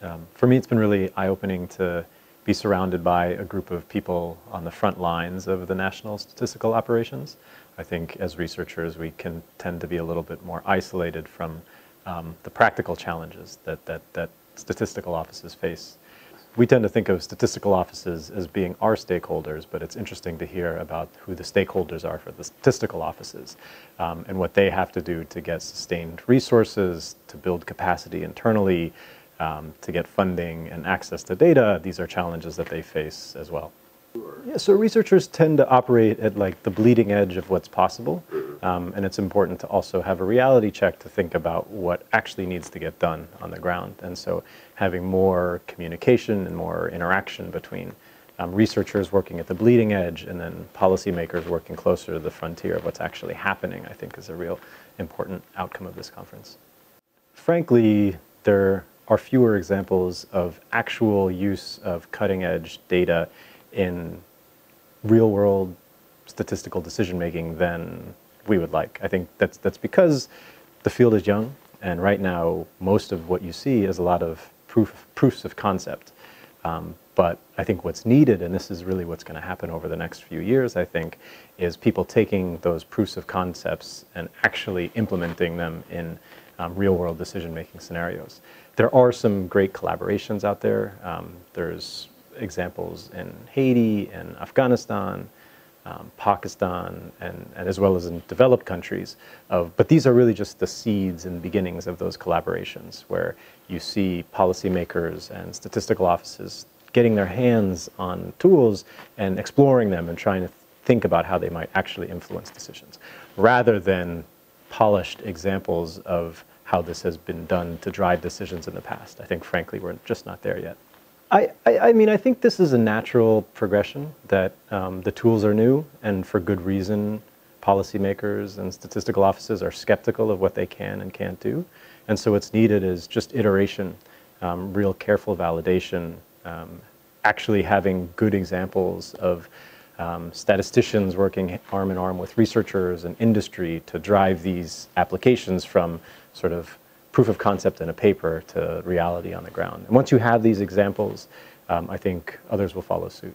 Um, for me, it's been really eye-opening to be surrounded by a group of people on the front lines of the national statistical operations. I think as researchers, we can tend to be a little bit more isolated from um, the practical challenges that, that, that statistical offices face. We tend to think of statistical offices as being our stakeholders, but it's interesting to hear about who the stakeholders are for the statistical offices um, and what they have to do to get sustained resources, to build capacity internally, um, to get funding and access to data, these are challenges that they face as well. Yeah, so researchers tend to operate at like the bleeding edge of what's possible, um, and it's important to also have a reality check to think about what actually needs to get done on the ground. And so having more communication and more interaction between um, researchers working at the bleeding edge and then policymakers working closer to the frontier of what's actually happening, I think is a real important outcome of this conference. Frankly, there are fewer examples of actual use of cutting edge data in real world statistical decision making than we would like. I think that's, that's because the field is young and right now most of what you see is a lot of proof, proofs of concept. Um, but I think what's needed, and this is really what's going to happen over the next few years, I think, is people taking those proofs of concepts and actually implementing them in um, real world decision making scenarios. There are some great collaborations out there. Um, there's examples in Haiti and Afghanistan, um, Pakistan, and, and, as well as in developed countries. Of, but these are really just the seeds and beginnings of those collaborations where you see policymakers and statistical offices getting their hands on tools and exploring them and trying to think about how they might actually influence decisions, rather than polished examples of how this has been done to drive decisions in the past. I think, frankly, we're just not there yet. I, I, I mean, I think this is a natural progression that um, the tools are new, and for good reason, policymakers and statistical offices are skeptical of what they can and can't do. And so what's needed is just iteration, um, real careful validation, um, actually having good examples of um, statisticians working arm in arm with researchers and industry to drive these applications from sort of proof of concept in a paper to reality on the ground. And once you have these examples, um, I think others will follow suit.